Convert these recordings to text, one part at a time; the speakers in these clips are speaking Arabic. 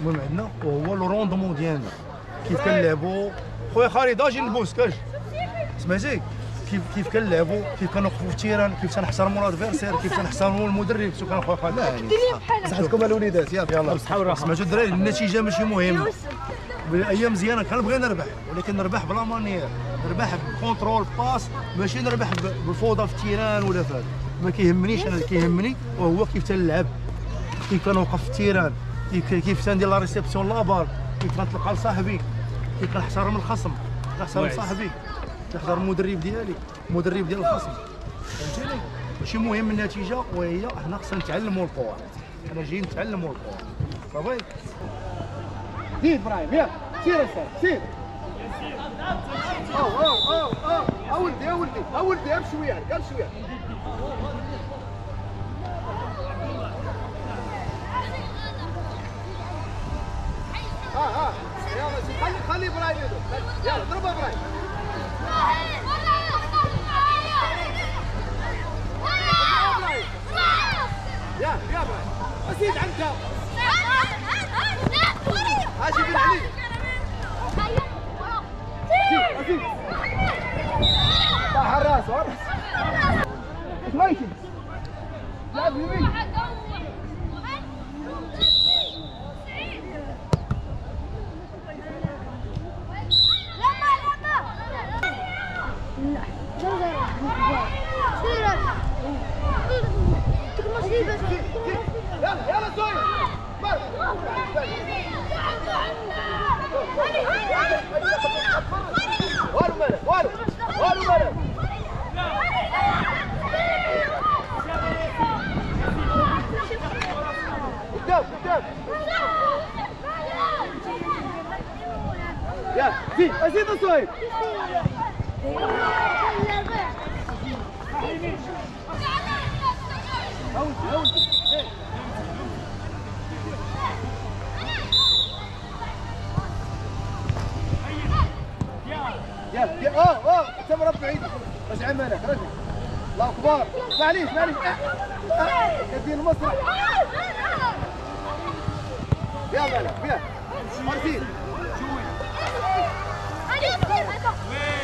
المهم عندنا وهو le rendement ديالنا كيف كنلعبوا خويا خالد آجي نبوس كاش. سمعتي كيف كيف كنلعبوا كيف كنوقفوا في ال terrain كيف تنحترموا l'adversaire كيف تنحترموا المدرب. شو كان خويا خالد؟ يعني صحتكم الوليدات يلا. يلا سمعتوا الدراري النتيجة ماشي مهمة. بالأيام مزيانه كنبغي نربح ولكن نربح ب la manière. نربح ب contrôle passe ماشي نربح بالفوضى في ال terrain ولا في ما كيهمنيش أنا اللي كيهمني. وهو كيف تنلعب كيف كنوقف في ال terrain كيف تندير la réception la balle كيف كنتلقى لصاحبي كيف كنحترم الخصم. كنحترم صاحبي. كنحترم المدرب ديالي. المدرب ديال الخصم. فهمتيني؟ ماشي مهم النتيجة وهي حنا خصنا نتعلموا الكره حنا جايين نتعلموا الكره صافي؟ زيد إبراهيم يلا. سير أستاذ سير أو أو أو أو. أولدي أولدي أولدي أمشي وياك. ها ها يلا. خلي خلي إبراهيم. يلا ضربها إبراهيم يا يا إبراهيم ازيد عنك هاشي بن علي ازيد طاح الراس الراس مايكل لعب يمين يلا يلا زوين مر والو مالك يلا إيه. آه آه انت مربع إيدك رجع مالك رجع الله اكبر معليش معليش آه. آه. كدير المسرح يا مالك يا مرتين قدام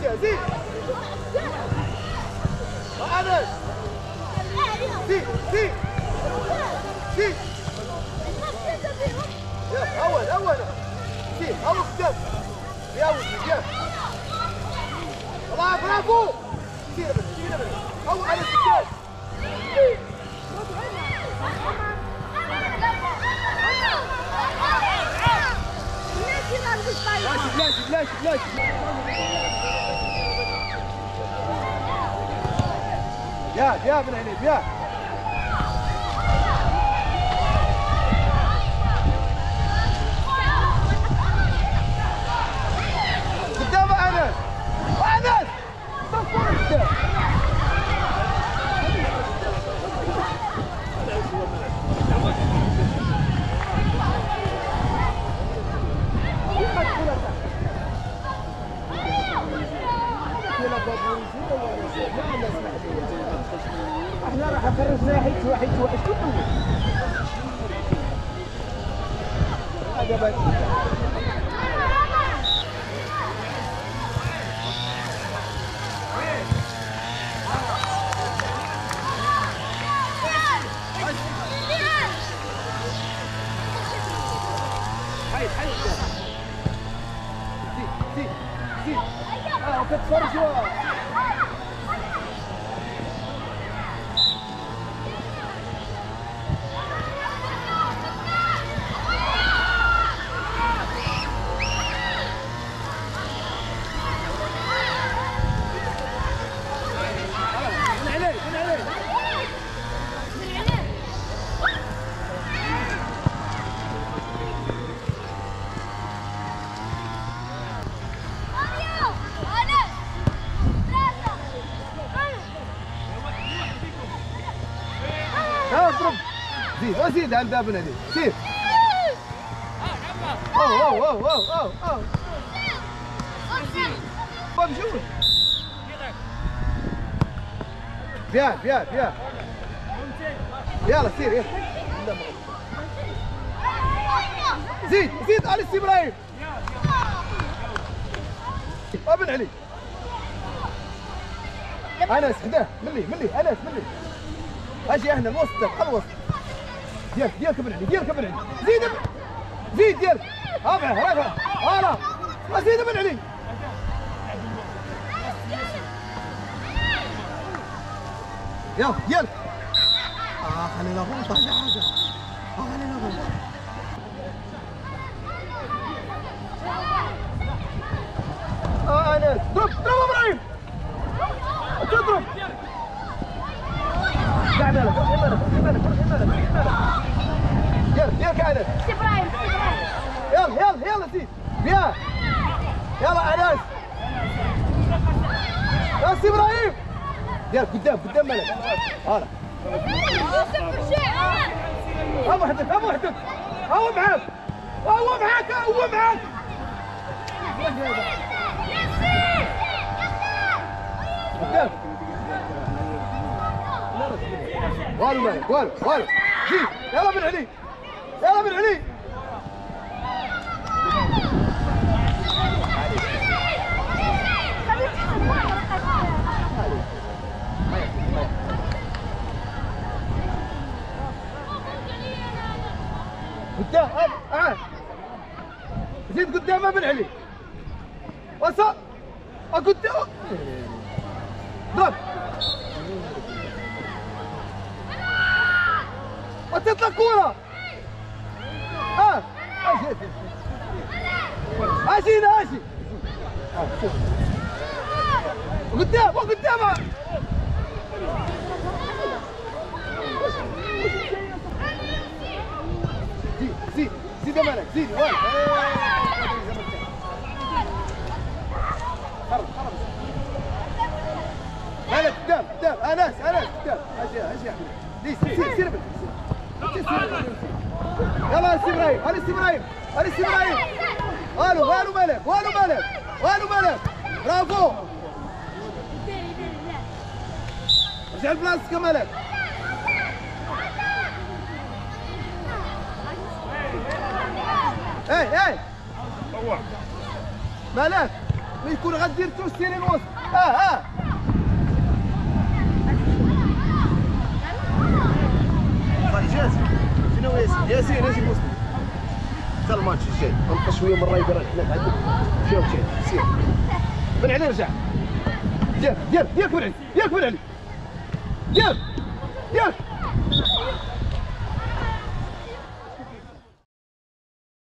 زيد زيد زيد زيد زيد يا اول اول زيد اول قدام يا ولدي يا الله برافو زيد يا بني زيد يا بني اول انس قدام لاشي لاشي لاشي لاشي يا يا بن عنيف يا. راح حيت واحد واحد واحد. شو هذا Thank you. زيد وزيد الباب من عليك سير أوه أوه أوه أوه أوه. اوه بجوج بيان بيان بيان. يلا سير يلا. زيد زيد علي السي إبراهيم. أبن علي. أنس حداه ملي ملي أنس ملي. أجي هنا الوسط الوسط. ديالك ديالك ابن علي ديالك ابن علي زيد زيد ديالك. رافع رافع هلا زيد ابن علي يلا ديالك. آه خلينا غلطة. حاجة حاجة آه خلينا غلطه آه. انس ضرب ضرب إبراهيم. تضرب قاعد مالك روح مالك روح مالك روح مالك روح مالك يلا يلا قاعد يلا يلا يلا سيد بيان يلا أنس. يا سي إبراهيم. يلا قدام قدام مالك هلا ها وحدك ها وحدك هو معاك هو معاك هو معاك قدام. والو والو جيب. يلا بن علي يلا بن علي زيد قدام ابن علي وصل قدام ضرب وتطلع كورة آه أجي أجي أجي قدام وقدام زيد زيد زيد يا مالك زيد وين خرب خرب مالك قدام قدام انس انس قدام أجي أجي ليش سير سير يلا سي إبراهيم هلا سي إبراهيم هلا سي إبراهيم. والو والو مالك والو مالك والو مالك. برافو. رجع لبلاصتك يا مالك؟ إيه إيه. مالك. ما يكون غدير تو سيري الوسط آه آه. جاهز شنو ياسين؟ ياسين أجي مسلم حتى الماتش الجاي. نبقى شوية من الراي برا هناك عندك فيهم شيء سير. بن علي رجع ديالك ديالك ديالك بن علي ديالك بن علي ديالك ديالك